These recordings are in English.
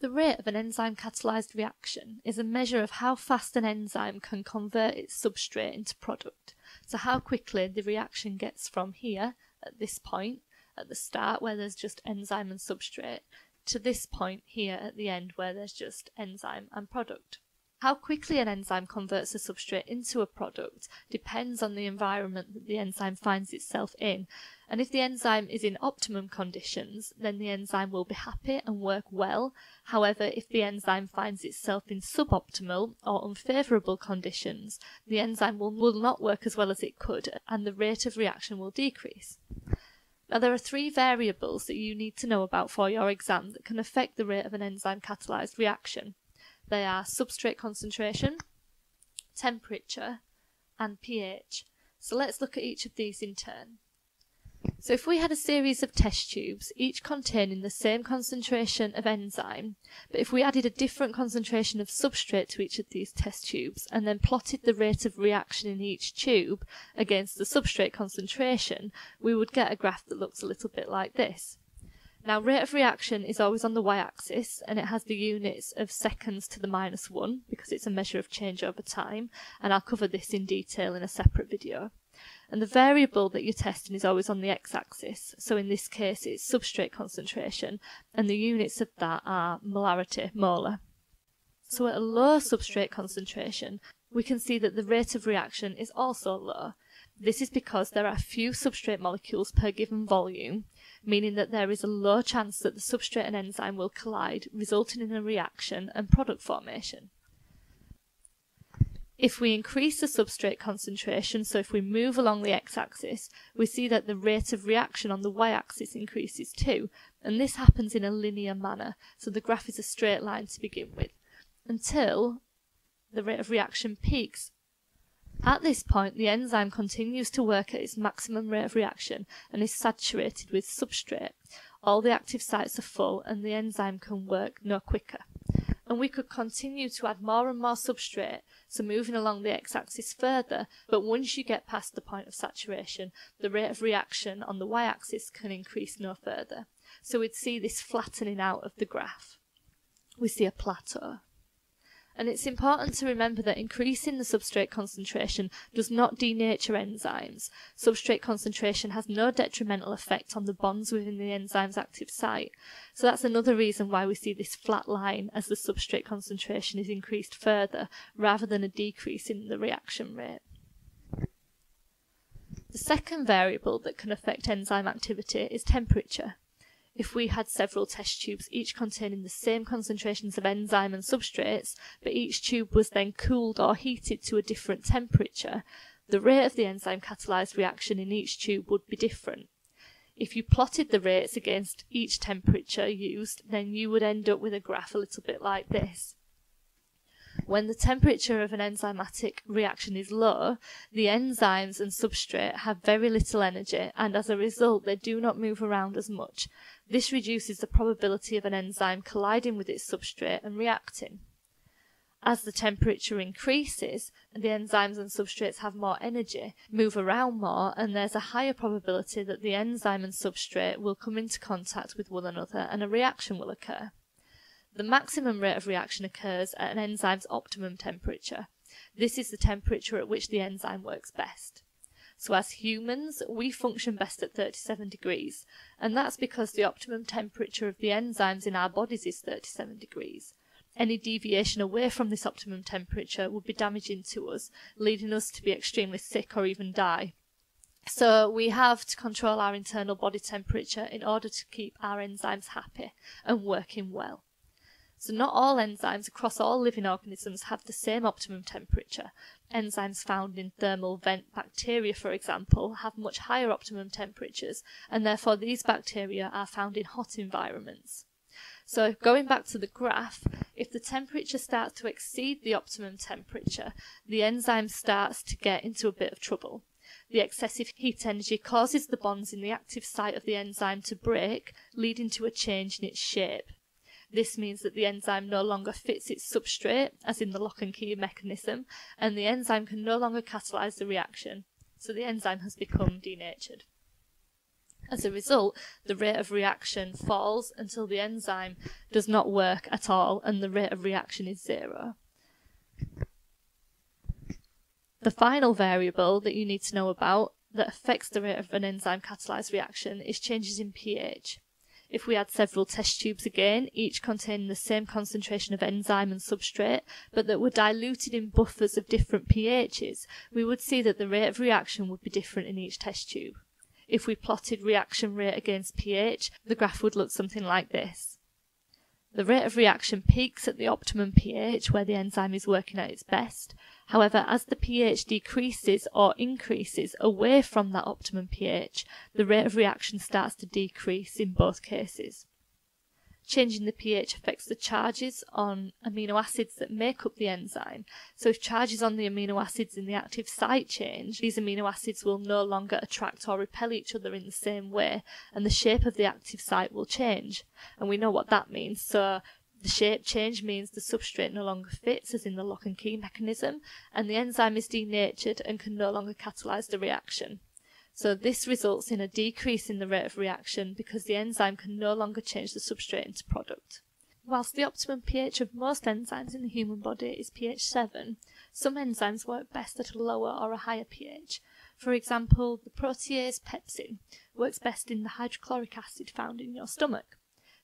The rate of an enzyme catalyzed reaction is a measure of how fast an enzyme can convert its substrate into product. So, how quickly the reaction gets from here, at this point, at the start, where there's just enzyme and substrate, to this point here at the end, where there's just enzyme and product. How quickly an enzyme converts a substrate into a product depends on the environment that the enzyme finds itself in. And if the enzyme is in optimum conditions, then the enzyme will be happy and work well. However, if the enzyme finds itself in suboptimal or unfavorable conditions, the enzyme will, will not work as well as it could and the rate of reaction will decrease. Now, there are three variables that you need to know about for your exam that can affect the rate of an enzyme catalyzed reaction. They are substrate concentration, temperature, and pH. So let's look at each of these in turn. So if we had a series of test tubes, each containing the same concentration of enzyme, but if we added a different concentration of substrate to each of these test tubes and then plotted the rate of reaction in each tube against the substrate concentration, we would get a graph that looks a little bit like this. Now, rate of reaction is always on the y-axis, and it has the units of seconds to the minus one, because it's a measure of change over time, and I'll cover this in detail in a separate video. And the variable that you're testing is always on the x-axis, so in this case it's substrate concentration, and the units of that are molarity, molar. So at a low substrate concentration, we can see that the rate of reaction is also low. This is because there are few substrate molecules per given volume, meaning that there is a low chance that the substrate and enzyme will collide, resulting in a reaction and product formation. If we increase the substrate concentration, so if we move along the x-axis, we see that the rate of reaction on the y-axis increases too, and this happens in a linear manner, so the graph is a straight line to begin with, until the rate of reaction peaks at this point, the enzyme continues to work at its maximum rate of reaction and is saturated with substrate. All the active sites are full and the enzyme can work no quicker. And we could continue to add more and more substrate, so moving along the x-axis further, but once you get past the point of saturation, the rate of reaction on the y-axis can increase no further. So we'd see this flattening out of the graph. We see a plateau. And it's important to remember that increasing the substrate concentration does not denature enzymes. Substrate concentration has no detrimental effect on the bonds within the enzyme's active site. So that's another reason why we see this flat line as the substrate concentration is increased further, rather than a decrease in the reaction rate. The second variable that can affect enzyme activity is temperature if we had several test tubes, each containing the same concentrations of enzyme and substrates, but each tube was then cooled or heated to a different temperature, the rate of the enzyme catalyzed reaction in each tube would be different. If you plotted the rates against each temperature used, then you would end up with a graph a little bit like this. When the temperature of an enzymatic reaction is low, the enzymes and substrate have very little energy and as a result they do not move around as much. This reduces the probability of an enzyme colliding with its substrate and reacting. As the temperature increases, the enzymes and substrates have more energy, move around more, and there's a higher probability that the enzyme and substrate will come into contact with one another and a reaction will occur. The maximum rate of reaction occurs at an enzyme's optimum temperature. This is the temperature at which the enzyme works best. So as humans, we function best at 37 degrees, and that's because the optimum temperature of the enzymes in our bodies is 37 degrees. Any deviation away from this optimum temperature would be damaging to us, leading us to be extremely sick or even die. So we have to control our internal body temperature in order to keep our enzymes happy and working well. So not all enzymes across all living organisms have the same optimum temperature. Enzymes found in thermal vent bacteria, for example, have much higher optimum temperatures, and therefore these bacteria are found in hot environments. So going back to the graph, if the temperature starts to exceed the optimum temperature, the enzyme starts to get into a bit of trouble. The excessive heat energy causes the bonds in the active site of the enzyme to break, leading to a change in its shape. This means that the enzyme no longer fits its substrate, as in the lock and key mechanism, and the enzyme can no longer catalyze the reaction. So the enzyme has become denatured. As a result, the rate of reaction falls until the enzyme does not work at all and the rate of reaction is zero. The final variable that you need to know about that affects the rate of an enzyme catalyzed reaction is changes in pH. If we had several test tubes again, each containing the same concentration of enzyme and substrate, but that were diluted in buffers of different pHs, we would see that the rate of reaction would be different in each test tube. If we plotted reaction rate against pH, the graph would look something like this. The rate of reaction peaks at the optimum pH where the enzyme is working at its best. However, as the pH decreases or increases away from that optimum pH, the rate of reaction starts to decrease in both cases. Changing the pH affects the charges on amino acids that make up the enzyme. So if charges on the amino acids in the active site change, these amino acids will no longer attract or repel each other in the same way, and the shape of the active site will change. And we know what that means. So the shape change means the substrate no longer fits, as in the lock and key mechanism, and the enzyme is denatured and can no longer catalyze the reaction. So this results in a decrease in the rate of reaction because the enzyme can no longer change the substrate into product. Whilst the optimum pH of most enzymes in the human body is pH 7, some enzymes work best at a lower or a higher pH. For example, the protease pepsin works best in the hydrochloric acid found in your stomach.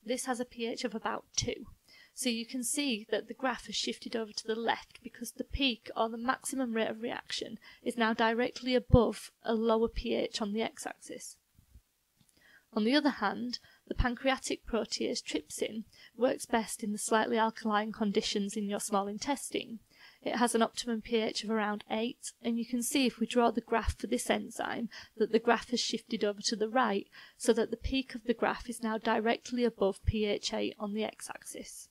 This has a pH of about 2. So you can see that the graph has shifted over to the left because the peak or the maximum rate of reaction is now directly above a lower pH on the x-axis. On the other hand, the pancreatic protease trypsin works best in the slightly alkaline conditions in your small intestine. It has an optimum pH of around 8, and you can see if we draw the graph for this enzyme that the graph has shifted over to the right so that the peak of the graph is now directly above pH 8 on the x-axis.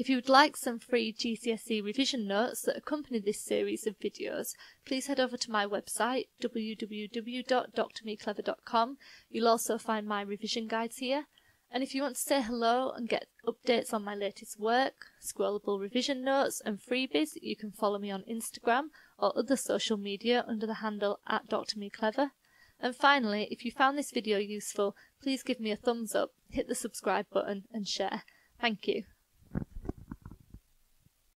If you would like some free GCSE revision notes that accompany this series of videos, please head over to my website www.doctormeclever.com. You'll also find my revision guides here. And if you want to say hello and get updates on my latest work, scrollable revision notes and freebies, you can follow me on Instagram or other social media under the handle at doctormeclever. And finally, if you found this video useful, please give me a thumbs up, hit the subscribe button and share. Thank you.